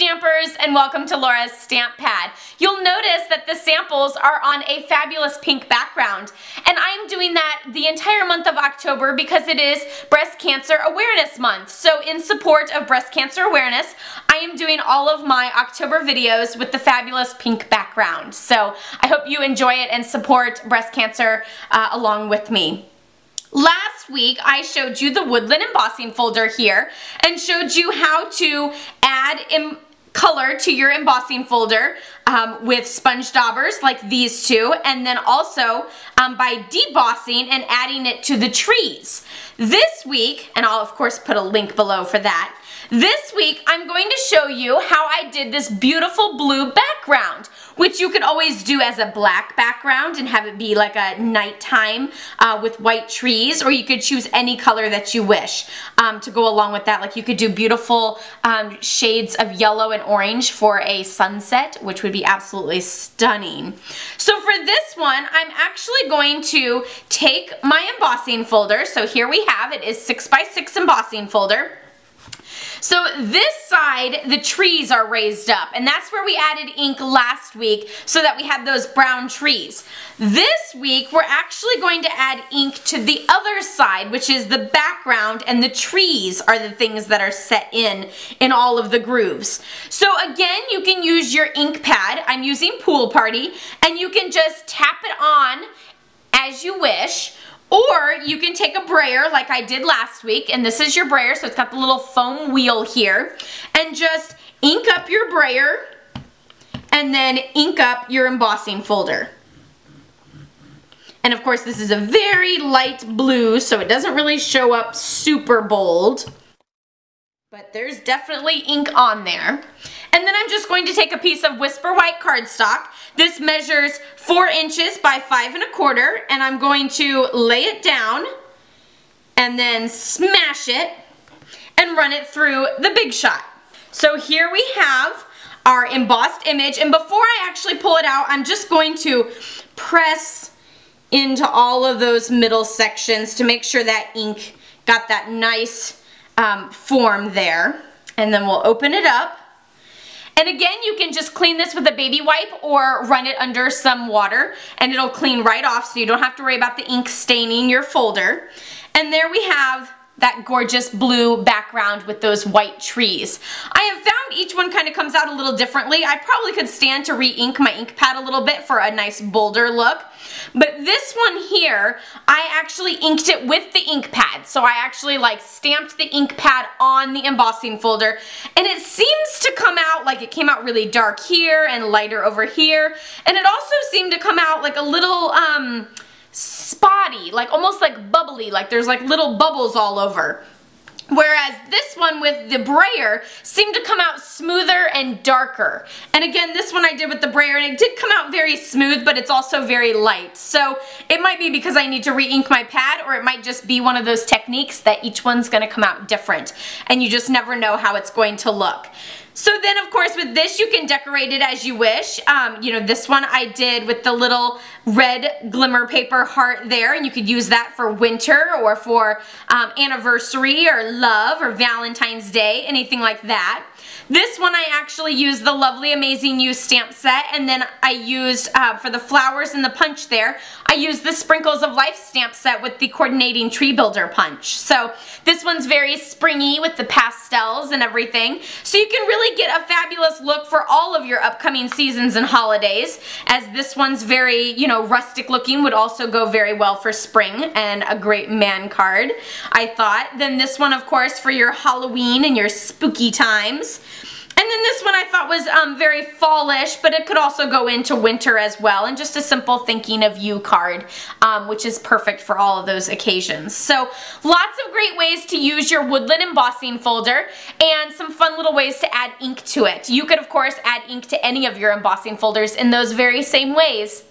stampers and welcome to Laura's Stamp Pad. You'll notice that the samples are on a fabulous pink background and I'm doing that the entire month of October because it is Breast Cancer Awareness Month. So in support of breast cancer awareness, I am doing all of my October videos with the fabulous pink background. So I hope you enjoy it and support breast cancer uh, along with me. Last week, I showed you the Woodland embossing folder here and showed you how to add color to your embossing folder um, with sponge daubers like these two and then also um, by debossing and adding it to the trees. This week, and I'll of course put a link below for that, this week I'm going to show you how I did this beautiful blue background which you could always do as a black background and have it be like a nighttime uh, with white trees, or you could choose any color that you wish um, to go along with that. Like you could do beautiful um, shades of yellow and orange for a sunset, which would be absolutely stunning. So for this one, I'm actually going to take my embossing folder. So here we have it is 6 by 6 embossing folder. So this side, the trees are raised up, and that's where we added ink last week so that we had those brown trees. This week, we're actually going to add ink to the other side, which is the background, and the trees are the things that are set in in all of the grooves. So again, you can use your ink pad. I'm using Pool Party, and you can just tap it on as you wish. Or you can take a brayer like I did last week, and this is your brayer, so it's got the little foam wheel here, and just ink up your brayer, and then ink up your embossing folder. And of course this is a very light blue, so it doesn't really show up super bold. But there's definitely ink on there. And then I'm just going to take a piece of Whisper White cardstock. This measures four inches by five and a quarter, and I'm going to lay it down and then smash it and run it through the Big Shot. So here we have our embossed image, and before I actually pull it out, I'm just going to press into all of those middle sections to make sure that ink got that nice um, form there. And then we'll open it up. And again, you can just clean this with a baby wipe or run it under some water and it'll clean right off so you don't have to worry about the ink staining your folder. And there we have that gorgeous blue background with those white trees. I have found each one kind of comes out a little differently. I probably could stand to re-ink my ink pad a little bit for a nice bolder look. But this one here, I actually inked it with the ink pad. So I actually like stamped the ink pad on the embossing folder and it seems to come out like it came out really dark here and lighter over here. And it also seemed to come out like a little, um, spotty, like almost like bubbly, like there's like little bubbles all over. Whereas this one with the brayer seemed to come out smoother and darker. And again, this one I did with the brayer and it did come out very smooth, but it's also very light. So it might be because I need to re-ink my pad or it might just be one of those techniques that each one's gonna come out different. And you just never know how it's going to look. So then of course with this you can decorate it as you wish. Um, you know this one I did with the little red glimmer paper heart there and you could use that for winter or for um, anniversary or love or Valentine's Day, anything like that. This one I actually used the Lovely Amazing You stamp set and then I used, uh, for the flowers and the punch there, I used the Sprinkles of Life stamp set with the coordinating tree builder punch. So this one's very springy with the pastels and everything. So you can really get a fabulous look for all of your upcoming seasons and holidays as this one's very, you know, rustic looking would also go very well for spring and a great man card, I thought. Then this one, of course, for your Halloween and your spooky times. And then this one I thought was um, very fallish, but it could also go into winter as well. And just a simple thinking of you card, um, which is perfect for all of those occasions. So lots of great ways to use your woodland embossing folder and some fun little ways to add ink to it. You could, of course, add ink to any of your embossing folders in those very same ways.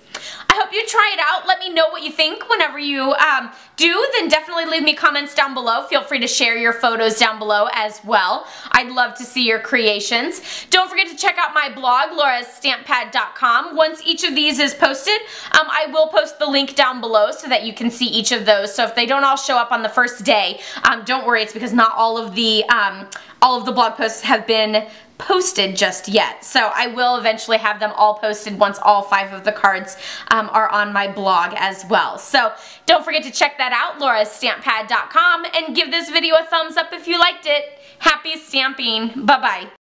Hope you try it out. Let me know what you think whenever you um, do. Then definitely leave me comments down below. Feel free to share your photos down below as well. I'd love to see your creations. Don't forget to check out my blog, laurasstamppad.com. Once each of these is posted, um, I will post the link down below so that you can see each of those. So if they don't all show up on the first day, um, don't worry. It's because not all of the um, all of the blog posts have been posted just yet. So I will eventually have them all posted once all five of the cards um, are on my blog as well. So don't forget to check that out, laurasstamppad.com, and give this video a thumbs up if you liked it. Happy stamping. Bye-bye.